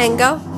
and go.